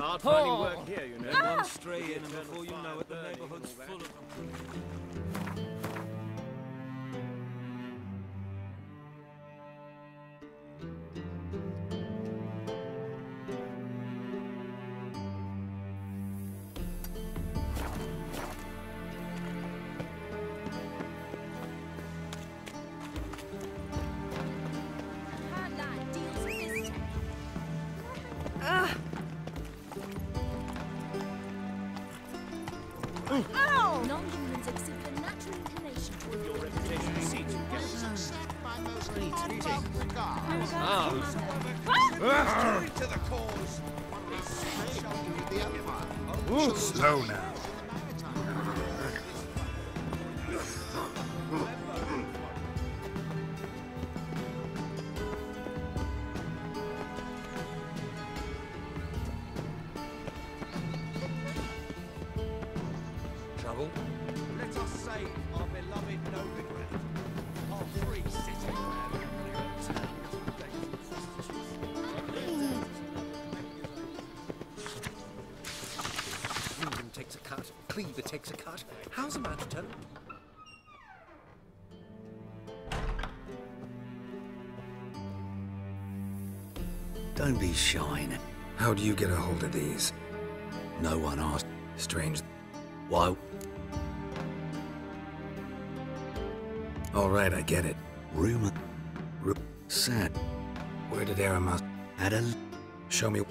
Hard finding work oh. here, you know. Let one stray in, and before you know it, the neighborhood's full of them. A cut. How's a man? Don't be shy. How do you get a hold of these? No one asked. Strange. Why? All right, I get it. Rumor. Ru- sad. Where did Aramas... Had a. Show me...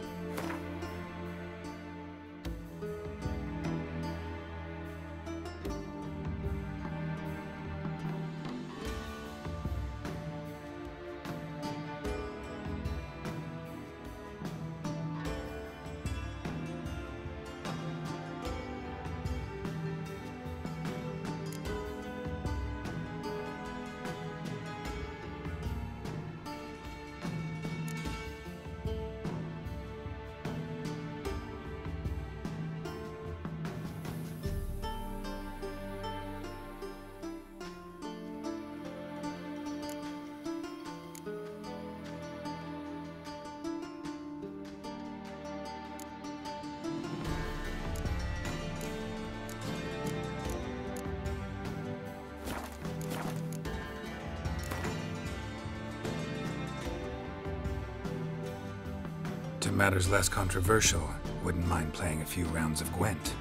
matters less controversial, wouldn't mind playing a few rounds of Gwent.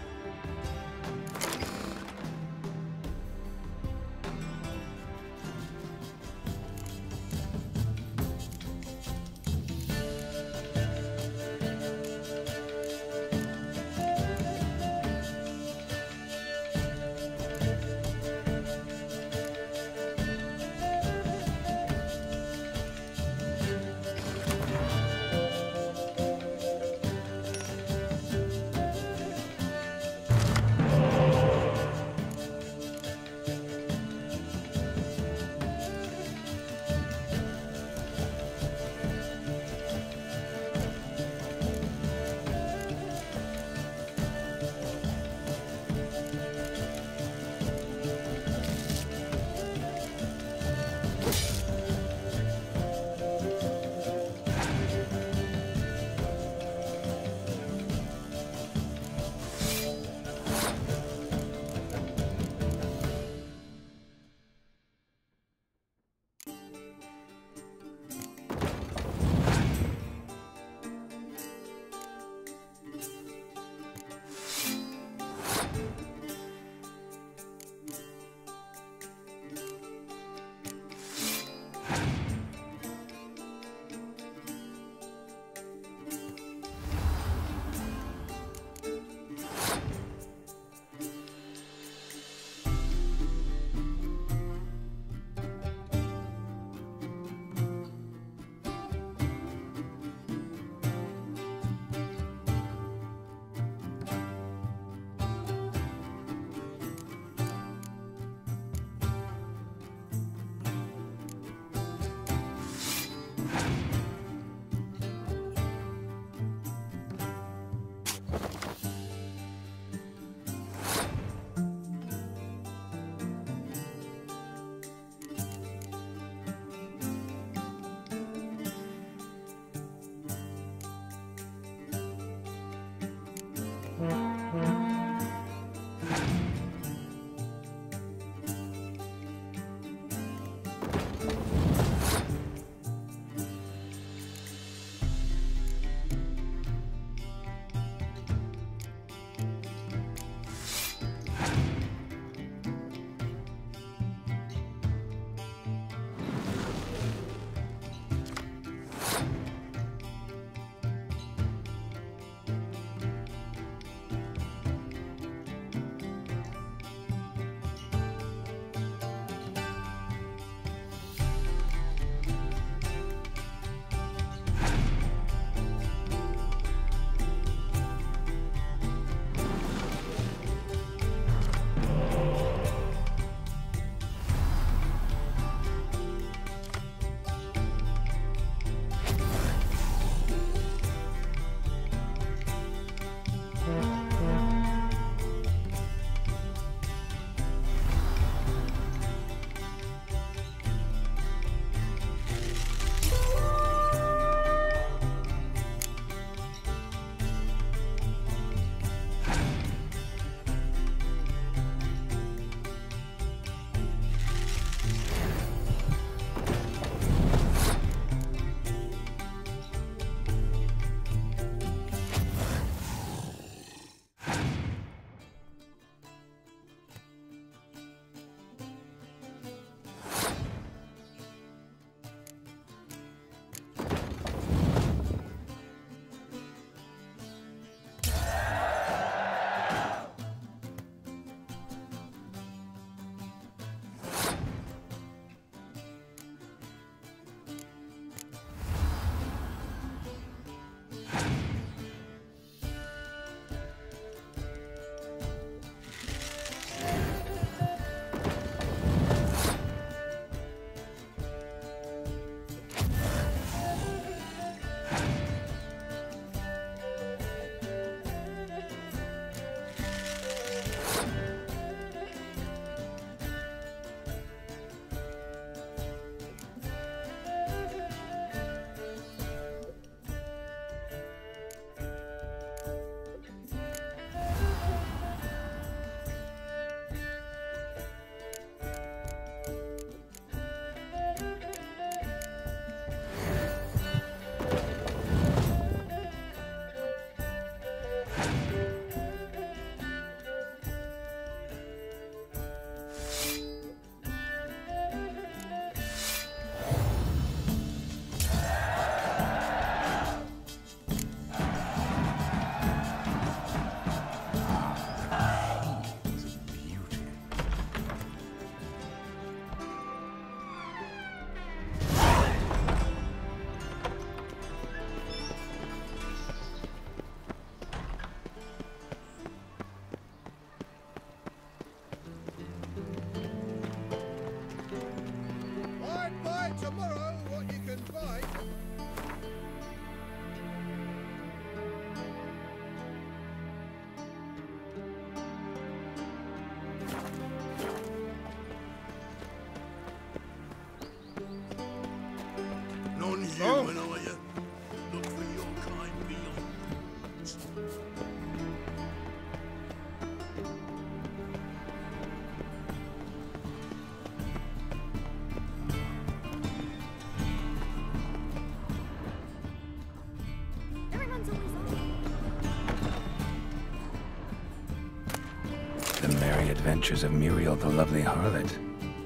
Adventures of Muriel the lovely harlot,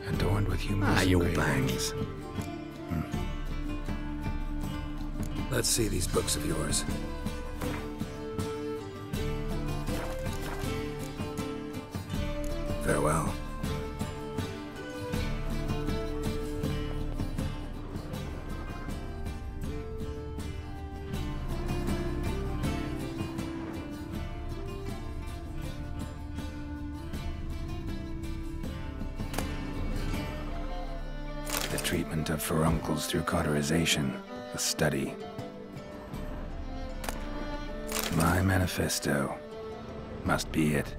adorned with humorous Ah, engravings. Hmm. Let's see these books of yours. Treatment of furuncles through cauterization, a study. My manifesto. Must be it.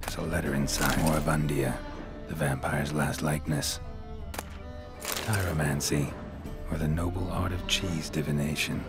There's a letter inside. Moribundia, the vampire's last likeness. Chiromancy, or the noble art of cheese divination.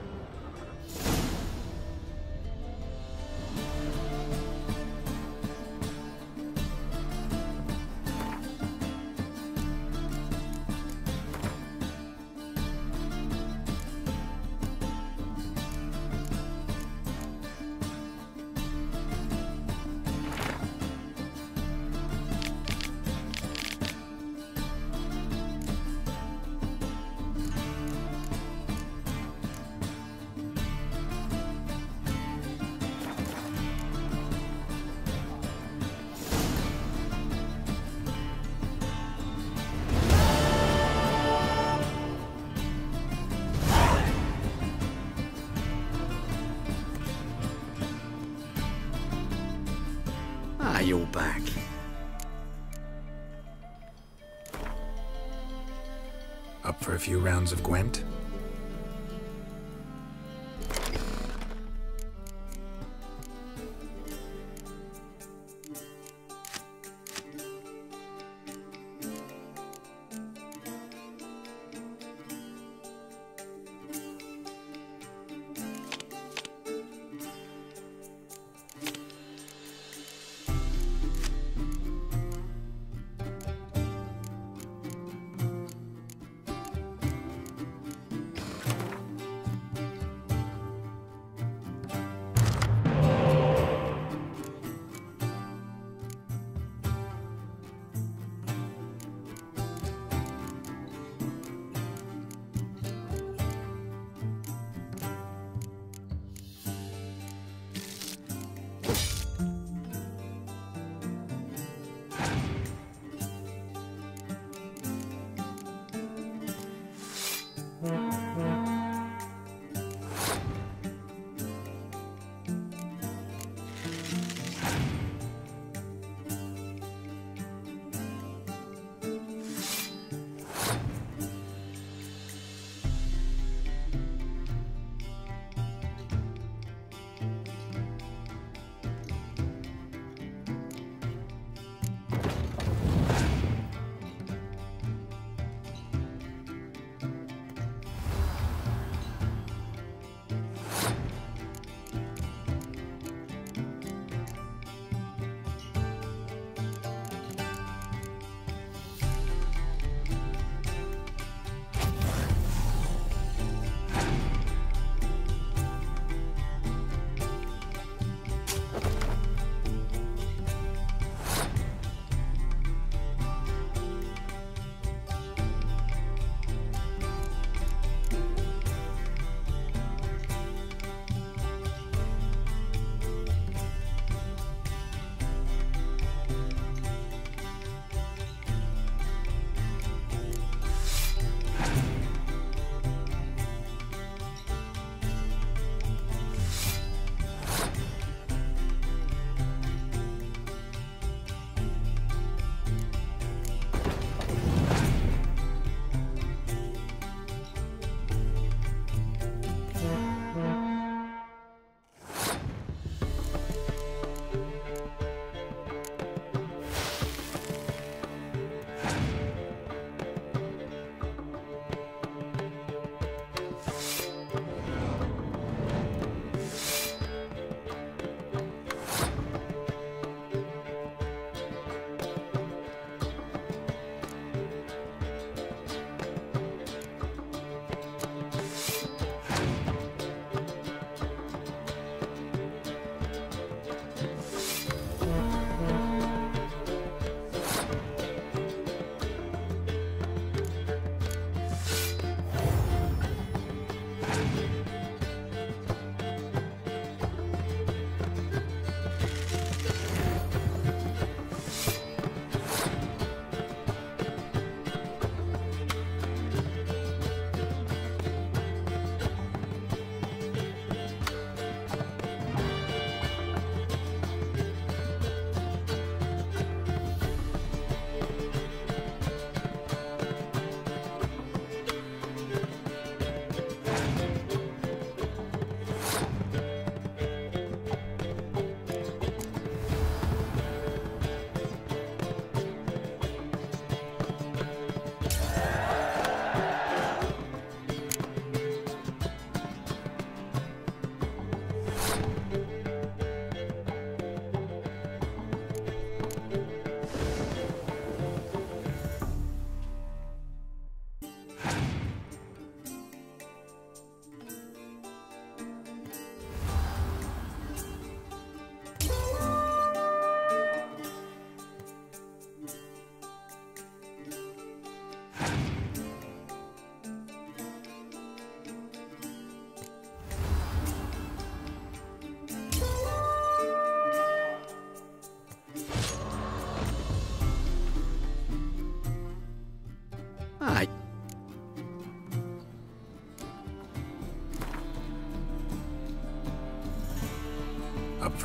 Of Gwent?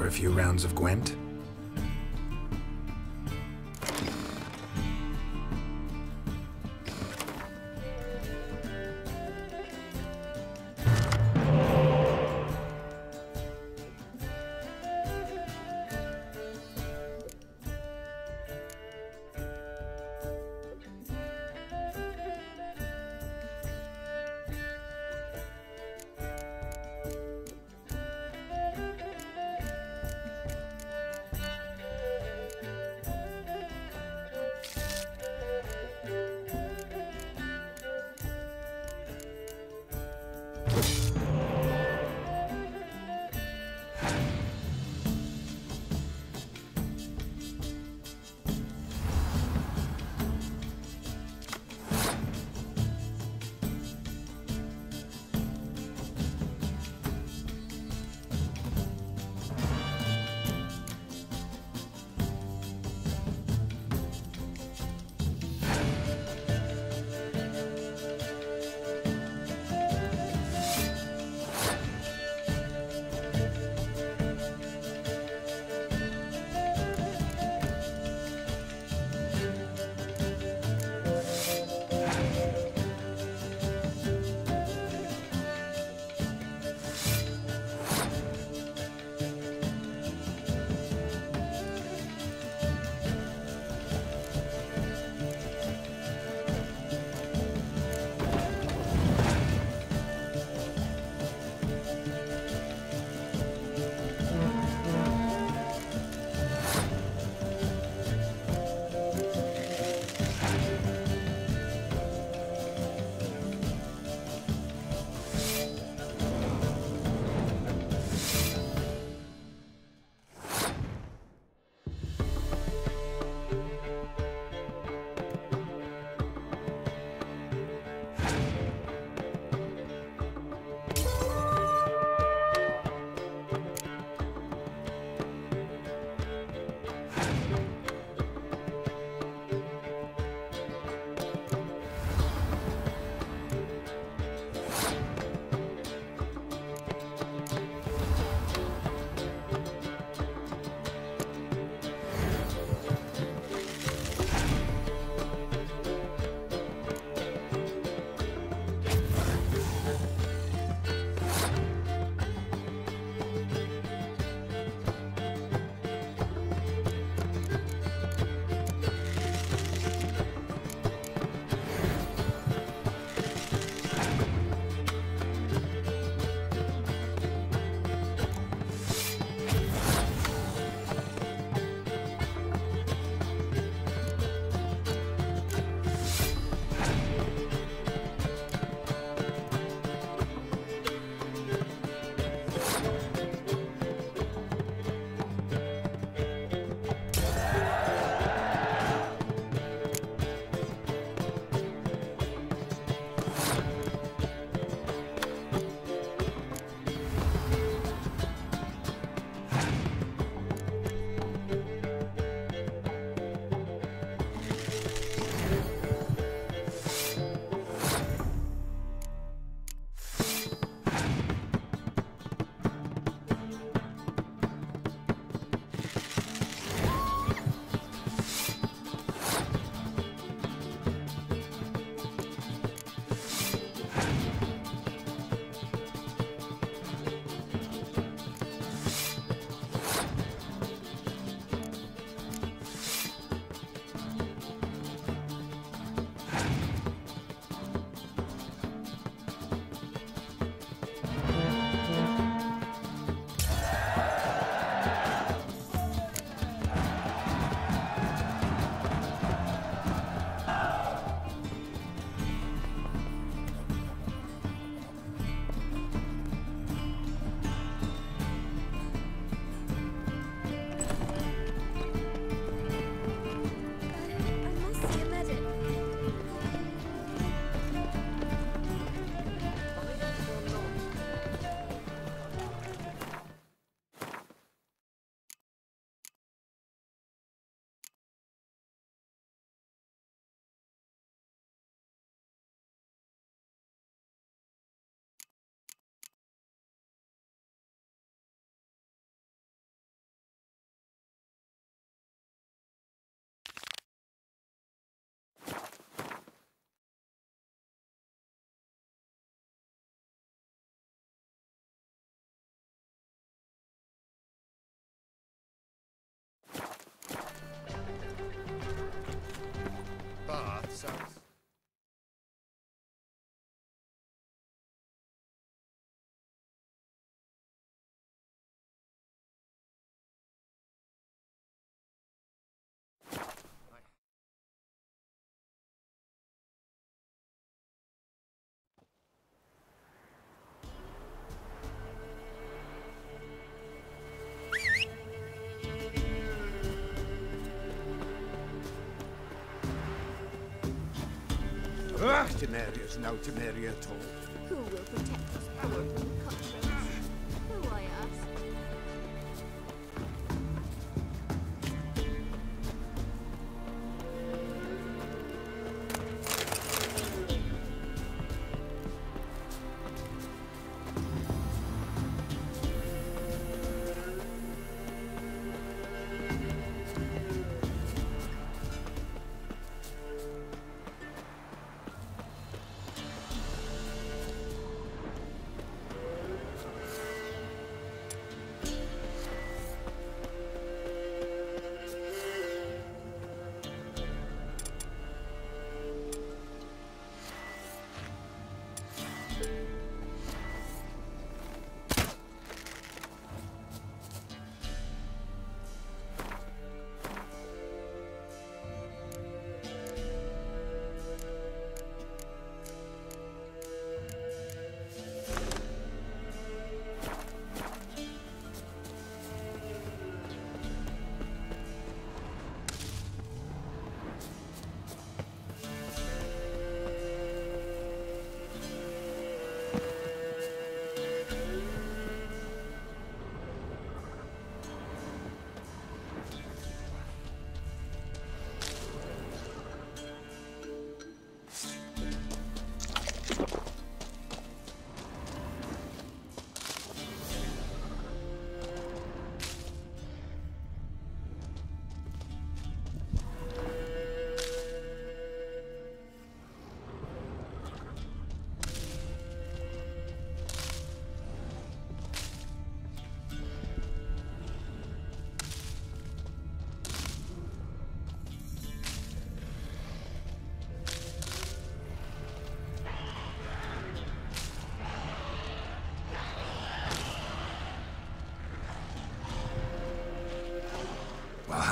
For a few rounds of Gwent? South. Temeria's no Temeria at all. Who will protect us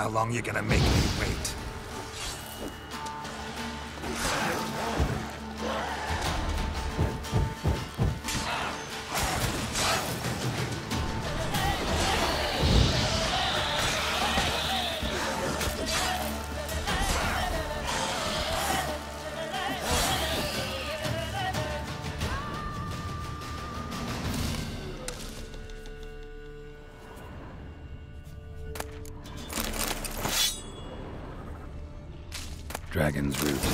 how long you gonna make me wait? Dragon's Root.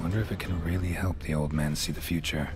Wonder if it can really help the old man see the future.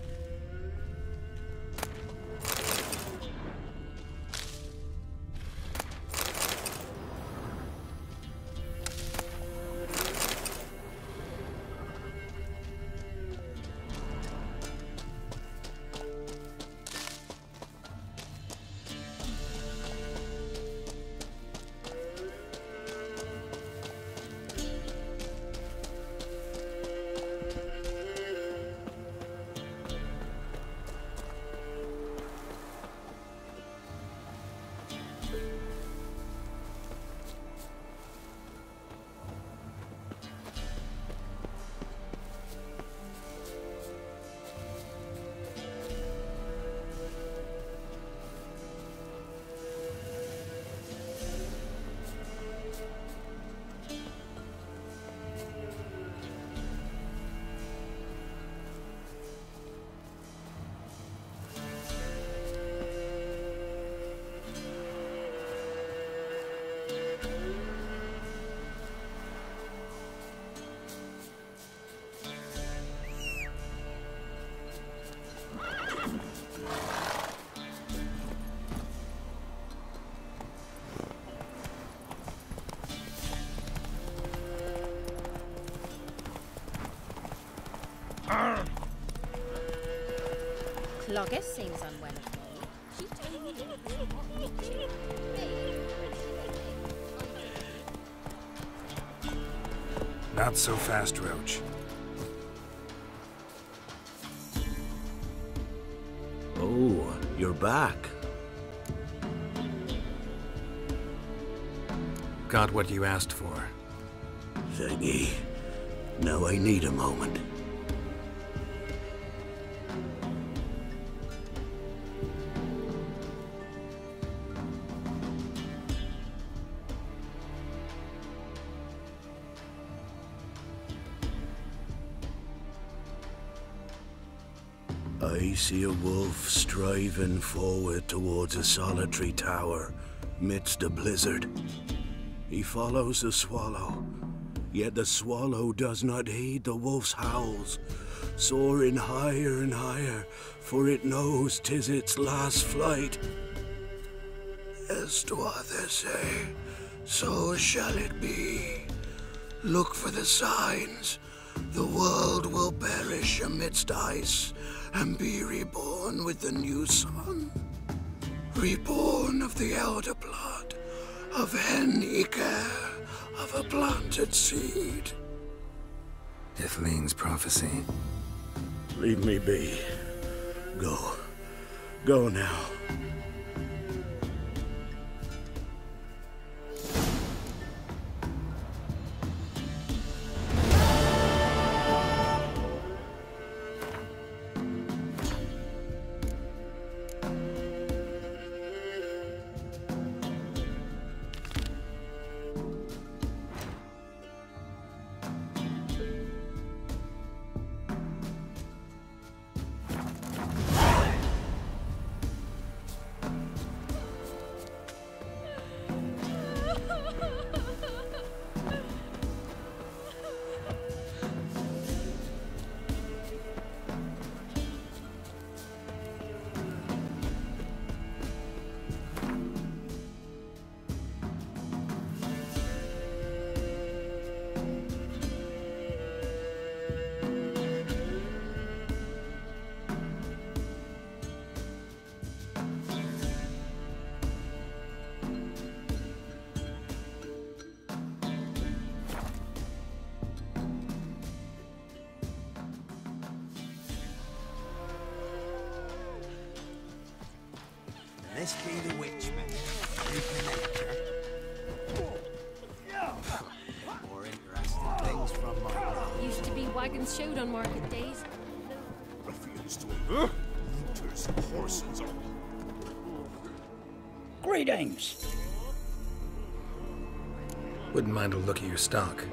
Bloggess seems unwell at home. Not so fast, Roach. Oh, you're back. Got what you asked for. Thingy. Now I need a moment. See a wolf striving forward towards a solitary tower midst a blizzard. He follows the swallow, yet the swallow does not heed the wolf's howls, soaring higher and higher, for it knows 'tis its last flight. As to others say, so shall it be. Look for the signs. The world will perish amidst ice and be reborn with the new sun. Reborn of the elder blood, of Hen Ichaer, of a planted seed. Ithlinne's prophecy. Leave me be. Go. Go now. This be the witch man. Reconnect her. More interesting things from my life. Used to be wagons showed on market days. Refuse to huh? Looters, horses, or Greetings. Wouldn't mind a look at your stock.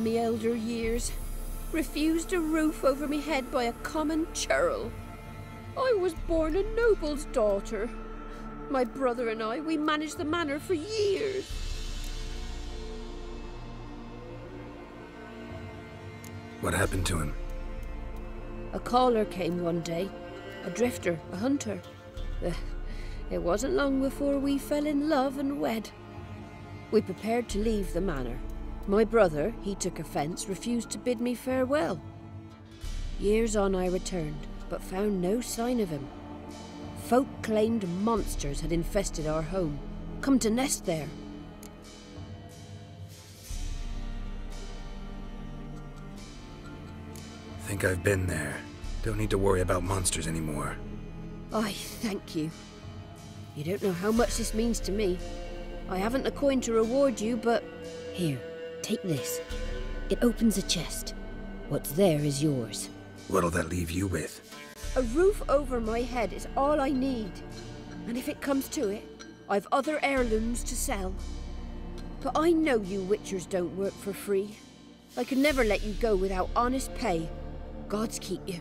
In me elder years? Refused a roof over me head by a common churl. I was born a noble's daughter. My brother and I, we managed the manor for years. What happened to him? A caller came one day, a drifter, a hunter. Eh, It wasn't long before we fell in love and wed. We prepared to leave the manor. My brother, he took offence, refused to bid me farewell. Years on I returned, but found no sign of him. Folk claimed monsters had infested our home, come to nest there. Think I've been there. Don't need to worry about monsters anymore. I thank you. You don't know how much this means to me. I haven't the coin to reward you, but. Here, take this. It opens a chest. What's there is yours. What'll that leave you with? A roof over my head is all I need. And if it comes to it, I've other heirlooms to sell. But I know you witchers don't work for free. I could never let you go without honest pay. Gods keep you.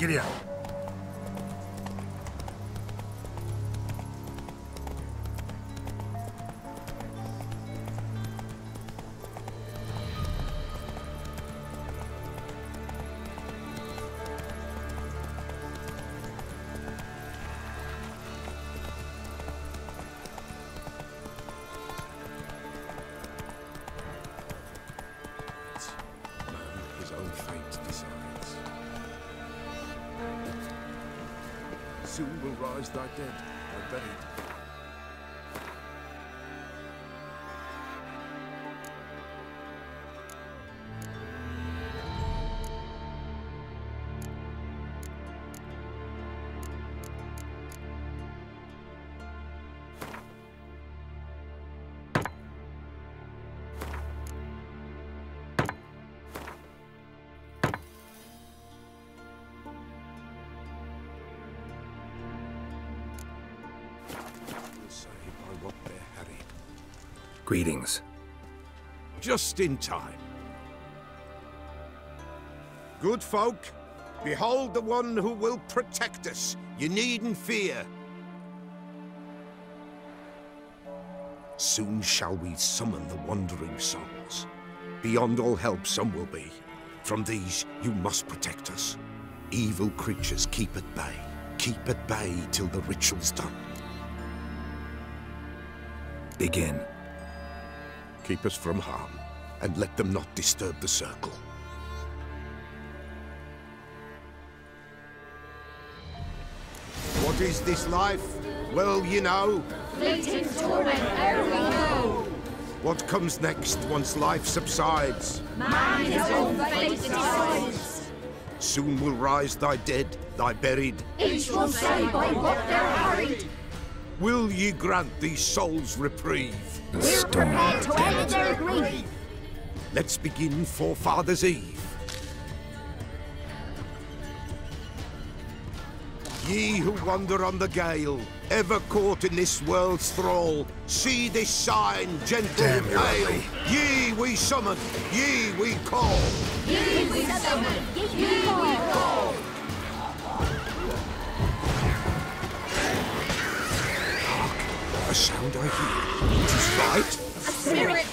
Giddy up. Soon will Greetings. Just in time. Good folk, behold the one who will protect us. You needn't fear. Soon shall we summon the wandering souls. Beyond all help some will be. From these you must protect us. Evil creatures keep at bay. Keep at bay till the ritual's done. Begin keep us from harm, and let them not disturb the circle. What is this life? Well, you know. Fleeting torment, ere we go. What comes next once life subsides? Man is own fate decides. Soon will rise thy dead, thy buried. Each will say by what they're hurried. Will ye grant these souls reprieve? The We're storm prepared to end their grief. Let's begin Forefathers' Eve. Ye who wander on the gale, ever caught in this world's thrall, see this sign, gentle Damn you, pale. Ye we summon, ye we call. Ye we summon, ye we call. A sound I hear. It is right. A spirit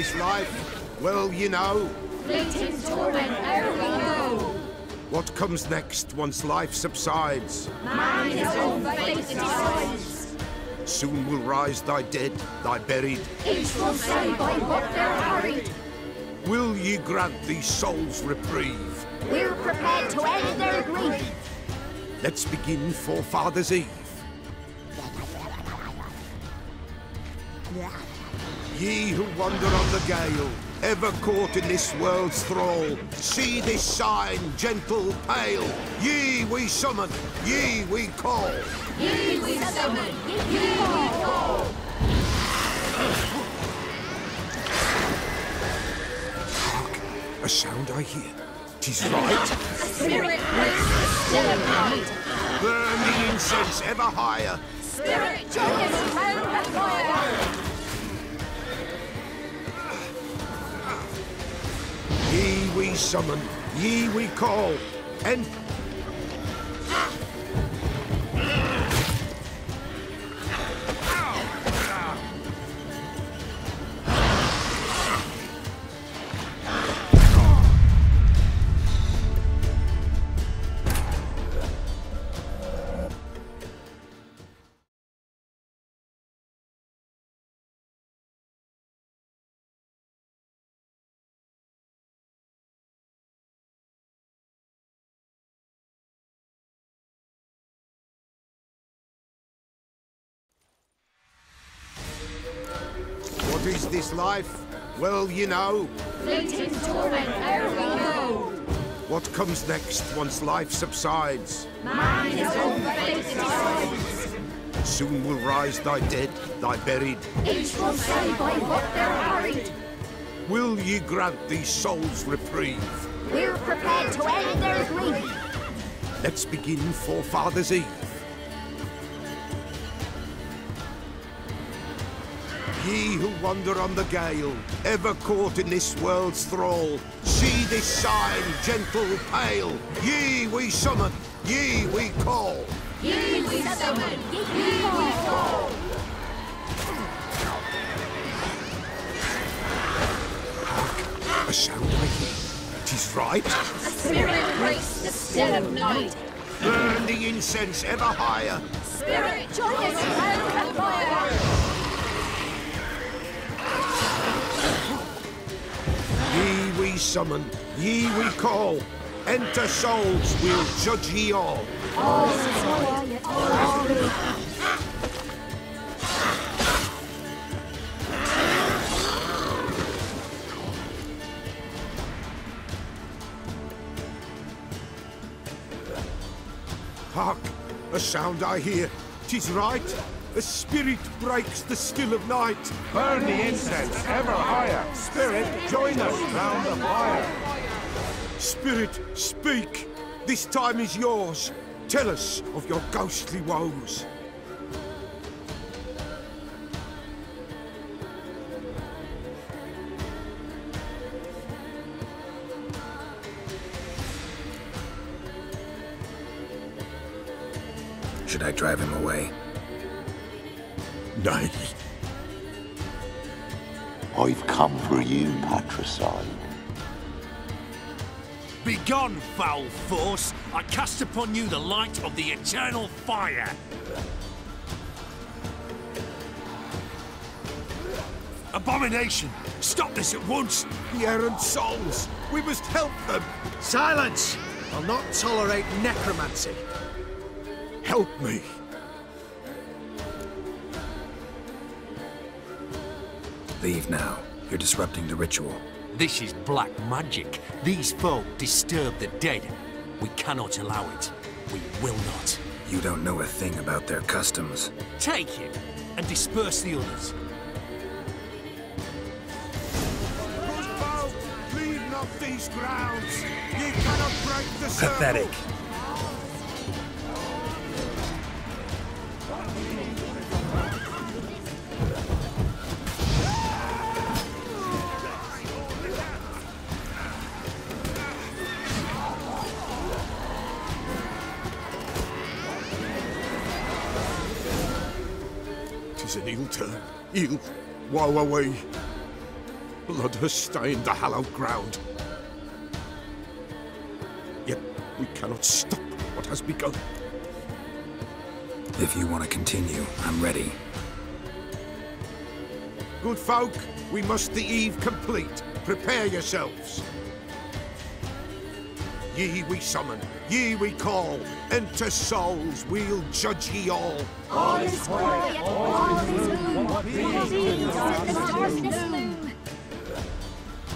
this life? Well, you know. Fleeting torment ere we know. What comes next once life subsides? Man his own fate decides. Soon will rise thy dead, thy buried. Each will say by what they're harried. Will ye grant these souls reprieve? We're prepared to end their grief. Let's begin Forefathers' Eve. Ye who wander on the gale, ever caught in this world's thrall, see this sign, gentle, pale. Ye we summon, ye we call. Ye we summon, ye we call. Hark, A sound I hear. Tis right. Spirit breaks the still of. Burn the incense ever higher. Spirit joyous round the fire. We summon, ye we call. And this life? Well, you know. Fleeting torment ere we know. What comes next once life subsides? Man his own fate decides. Soon will rise thy dead, thy buried. Each will say by what they're harried. Will ye grant these souls reprieve? We're prepared to end their grief. Let's begin Forefathers' Eve. Ye who wander on the gale, ever caught in this world's thrall, see this sign, gentle, pale. Ye we summon, ye we call. Ye we summon, ye we call. A sound hear. Tis right. A spirit breaks the still of night. Burn the incense ever higher. Spirit joyous the fire. Summon, ye we call. Enter souls, we'll judge ye all. All quiet, all Hark! A sound I hear. Tis right. A spirit breaks the still of night. Burn the incense ever higher. Spirit, join us round the fire. Spirit, speak! This time is yours. Tell us of your ghostly woes. Should I drive him away? Nay. I've come for you, patricide. Begone, foul force! I cast upon you the light of the eternal fire! Abomination! Stop this at once! The errant souls! We must help them! Silence! I'll not tolerate necromancy. Help me! Leave now. You're disrupting the ritual. This is black magic. These folk disturb the dead. We cannot allow it. We will not. You don't know a thing about their customs. Take him and disperse the others. Good Woe away. Blood has stained the hallowed ground. Yet we cannot stop what has begun. If you want to continue, I'm ready. Good folk, we must the eve complete. Prepare yourselves. Ye we summon, ye we call. Enter souls, we'll judge ye all. All is quiet, all is gloom. In the.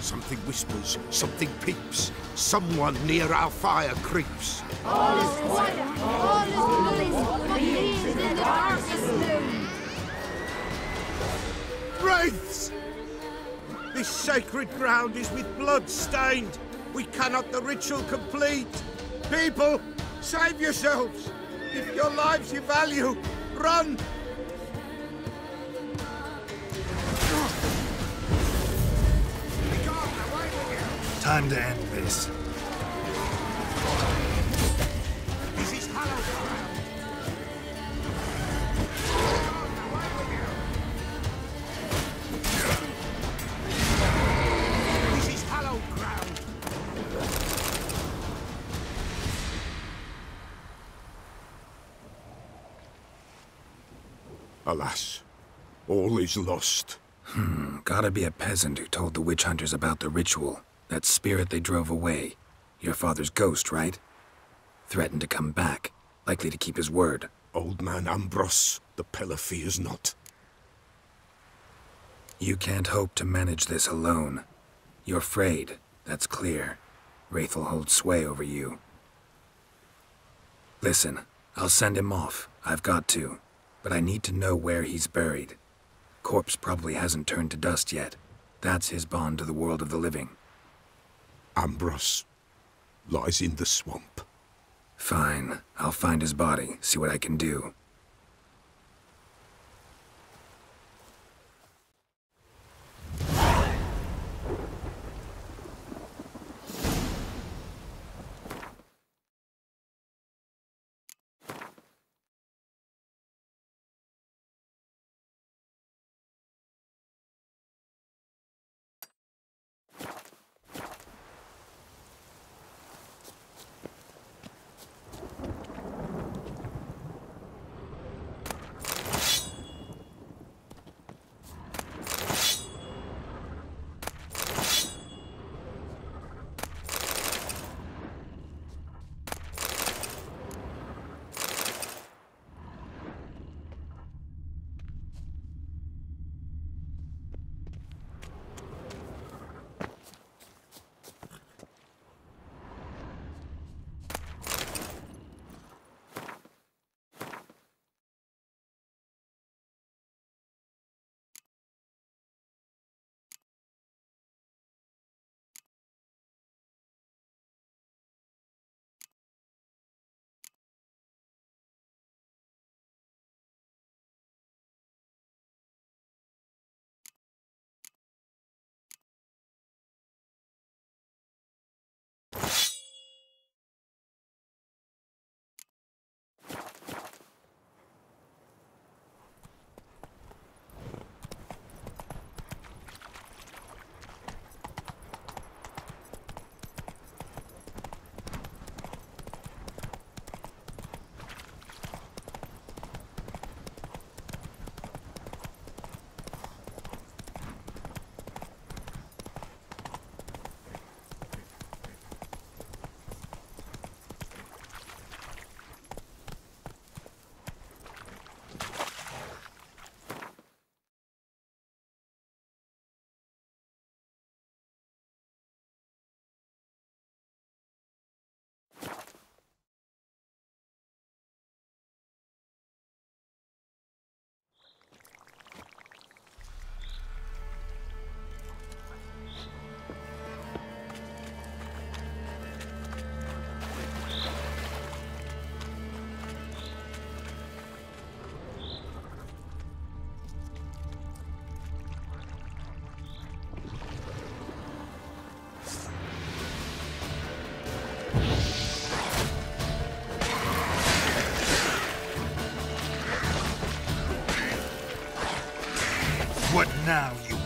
Something whispers, something peeps. Someone near our fire creeps. All is quiet, all is bliss. Beings in the darkness loom. Wraiths! This sacred ground is with blood stained. We cannot the ritual complete. People, save yourselves. If your lives you value, run. Time to end this. All is lost. Hmm, Gotta be a peasant who told the witch hunters about the ritual. That spirit they drove away. Your father's ghost, right? Threatened to come back. Likely to keep his word. Old man Ambros, the Pellar fears not. You can't hope to manage this alone. You're afraid, that's clear. Wraith will hold sway over you. Listen, I'll send him off. I've got to. But I need to know where he's buried. Corpse probably hasn't turned to dust yet. That's his bond to the world of the living. Ambros lies in the swamp. Fine. I'll find his body, see what I can do. What now, you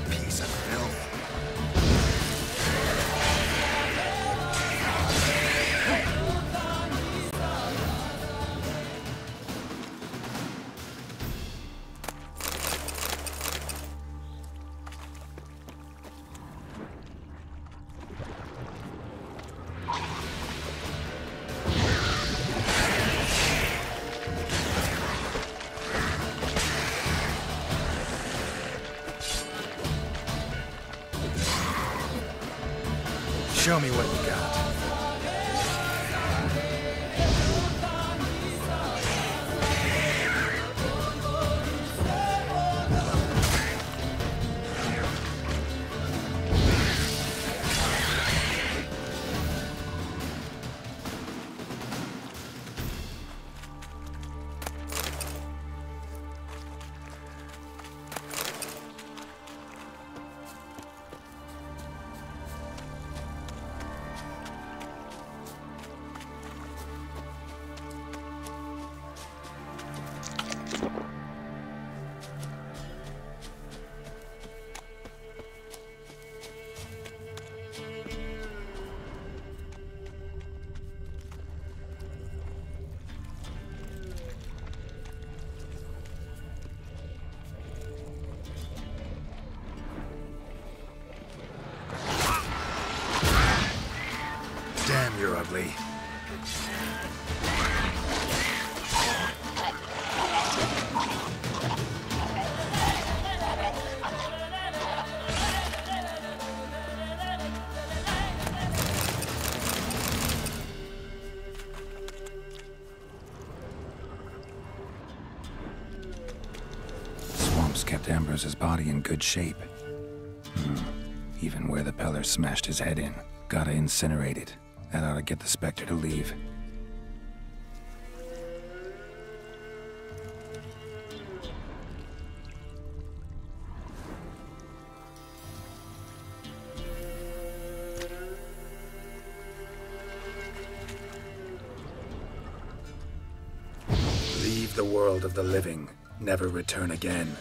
Damn, you're ugly. Swamps kept Ambros's body in good shape. Hmm. Even where the Pellar smashed his head in. Gotta incinerate it. That ought to get the Spectre to leave. Leave the world of the living. Never return again.